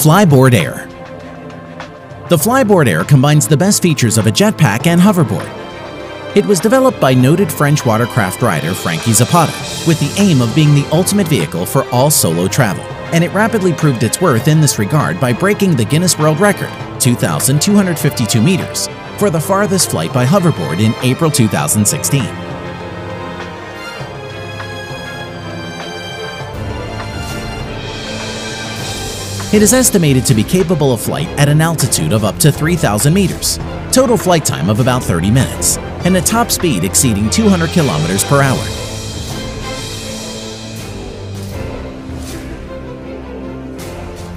Flyboard Air The Flyboard Air combines the best features of a jetpack and hoverboard. It was developed by noted French watercraft rider Frankie Zapata with the aim of being the ultimate vehicle for all solo travel, and it rapidly proved its worth in this regard by breaking the Guinness World Record, 2,252 meters, for the farthest flight by hoverboard in April 2016. It is estimated to be capable of flight at an altitude of up to 3,000 meters, total flight time of about 30 minutes, and a top speed exceeding 200 kilometers per hour.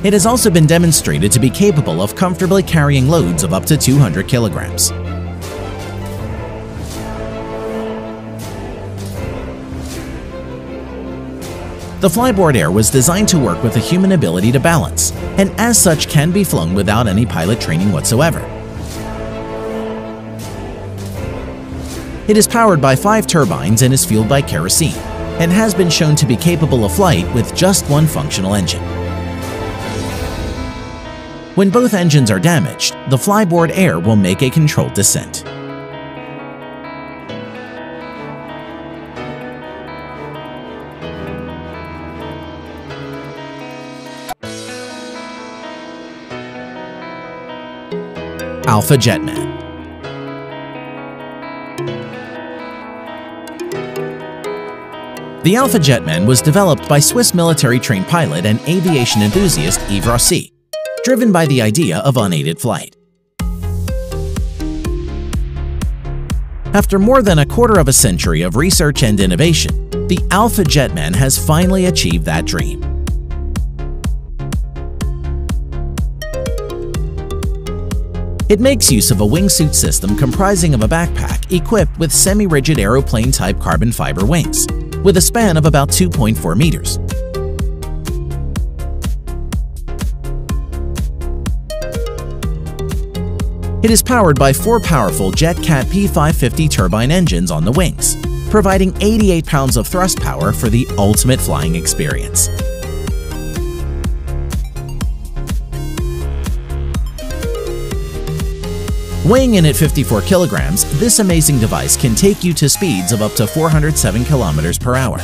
It has also been demonstrated to be capable of comfortably carrying loads of up to 200 kilograms. The Flyboard Air was designed to work with a human ability to balance, and as such can be flown without any pilot training whatsoever. It is powered by five turbines and is fueled by kerosene, and has been shown to be capable of flight with just one functional engine. When both engines are damaged, the Flyboard Air will make a controlled descent. Alpha Jetman. The Alpha Jetman was developed by Swiss military-trained pilot and aviation enthusiast Yves Rossy, driven by the idea of unaided flight. After more than a quarter of a century of research and innovation, the Alpha Jetman has finally achieved that dream. It makes use of a wingsuit system comprising of a backpack equipped with semi-rigid aeroplane-type carbon fiber wings, with a span of about 2.4 meters. It is powered by four powerful JetCat P550 turbine engines on the wings, providing 88 pounds of thrust power for the ultimate flying experience. Weighing in at 54 kilograms, this amazing device can take you to speeds of up to 407 kilometers per hour.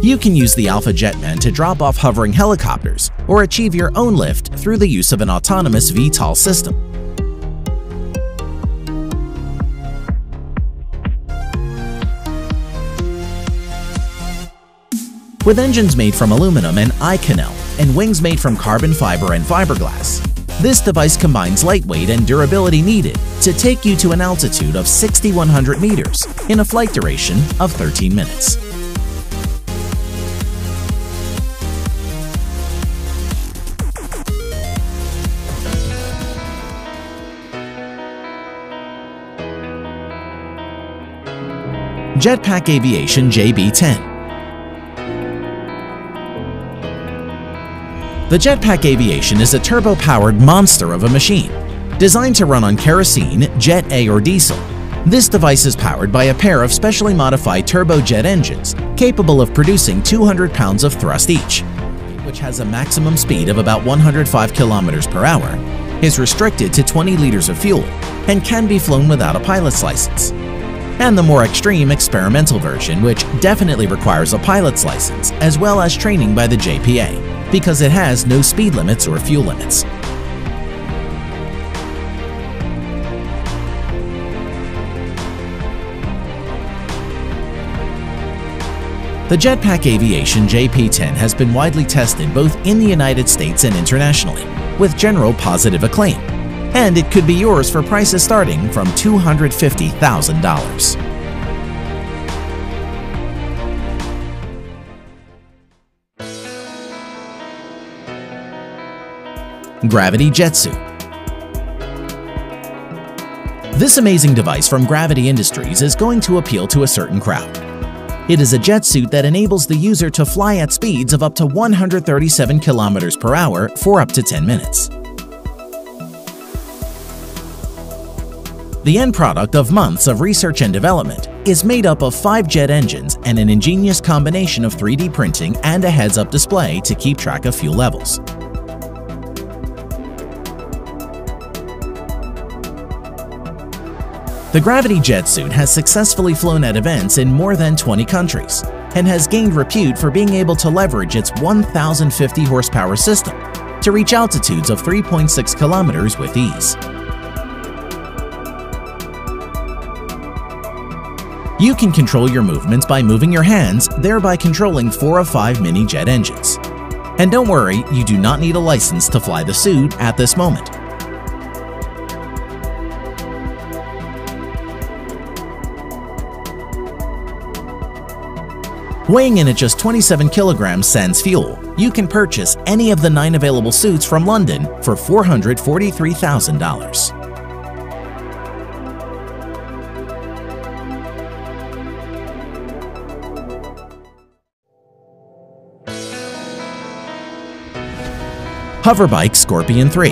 You can use the Alpha Jetman to drop off hovering helicopters or achieve your own lift through the use of an autonomous VTOL system. With engines made from aluminum and Inconel and wings made from carbon fiber and fiberglass, this device combines lightweight and durability needed to take you to an altitude of 6,100 meters in a flight duration of 13 minutes. Jetpack Aviation JB-10 The Jetpack Aviation is a turbo-powered monster of a machine. Designed to run on kerosene, Jet A or diesel, this device is powered by a pair of specially modified turbojet engines capable of producing 200 pounds of thrust each, which has a maximum speed of about 105 kilometers per hour, is restricted to 20 liters of fuel, and can be flown without a pilot's license. And the more extreme experimental version, which definitely requires a pilot's license as well as training by the JPA because it has no speed limits or fuel limits. The Jetpack Aviation JB-10 has been widely tested both in the United States and internationally, with general positive acclaim, and it could be yours for prices starting from $250,000. Gravity Jetsuit. This amazing device from Gravity Industries is going to appeal to a certain crowd. It is a jetsuit that enables the user to fly at speeds of up to 137 kilometers per hour for up to 10 minutes. The end product of months of research and development is made up of five jet engines and an ingenious combination of 3D printing and a heads-up display to keep track of fuel levels. The Gravity jet suit has successfully flown at events in more than 20 countries and has gained repute for being able to leverage its 1,050 horsepower system to reach altitudes of 3.6 kilometers with ease. You can control your movements by moving your hands, thereby controlling four of five mini jet engines. And don't worry, you do not need a license to fly the suit at this moment. Weighing in at just 27 kilograms sans fuel, you can purchase any of the nine available suits from London for $443,000. Hoverbike Scorpion 3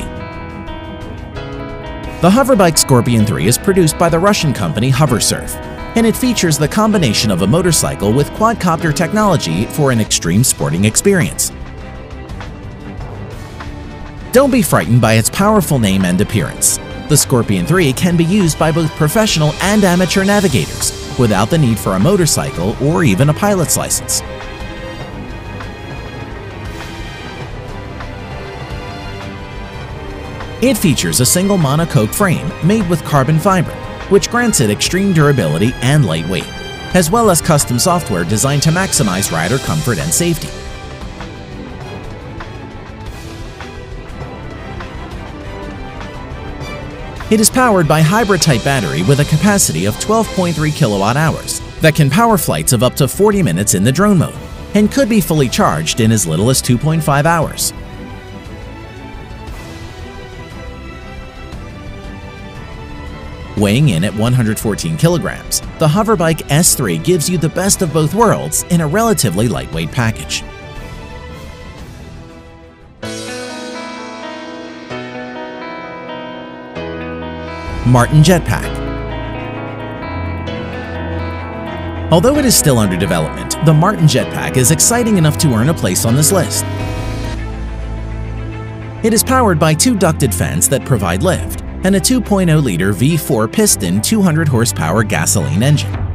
The Hoverbike Scorpion 3 is produced by the Russian company Hoversurf and it features the combination of a motorcycle with quadcopter technology for an extreme sporting experience. Don't be frightened by its powerful name and appearance. The Scorpion 3 can be used by both professional and amateur navigators without the need for a motorcycle or even a pilot's license. It features a single monocoque frame made with carbon fiber which grants it extreme durability and lightweight, as well as custom software designed to maximize rider comfort and safety. It is powered by hybrid-type battery with a capacity of 12.3 kilowatt hours that can power flights of up to 40 minutes in the drone mode and could be fully charged in as little as 2.5 hours. Weighing in at 114 kilograms, the Hoverbike S3 gives you the best of both worlds in a relatively lightweight package. Martin Jetpack Although it is still under development, the Martin Jetpack is exciting enough to earn a place on this list. It is powered by two ducted fans that provide lift, and a 2.0-liter V4 piston 200 horsepower gasoline engine.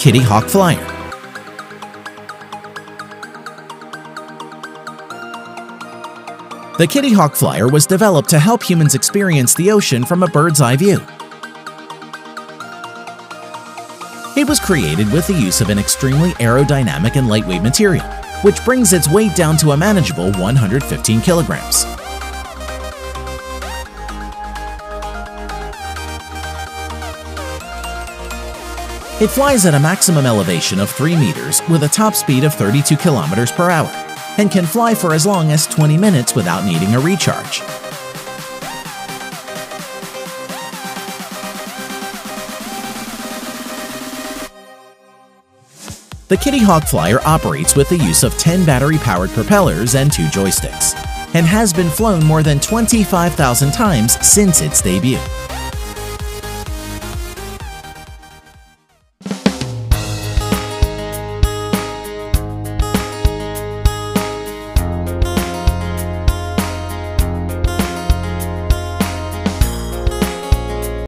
Kitty Hawk Flyer. The Kitty Hawk Flyer was developed to help humans experience the ocean from a bird's eye view. It was created with the use of an extremely aerodynamic and lightweight material, which brings its weight down to a manageable 115 kilograms. It flies at a maximum elevation of 3 meters with a top speed of 32 kilometers per hour and can fly for as long as 20 minutes without needing a recharge. The Kitty Hawk Flyer operates with the use of 10 battery-powered propellers and two joysticks, and has been flown more than 25,000 times since its debut.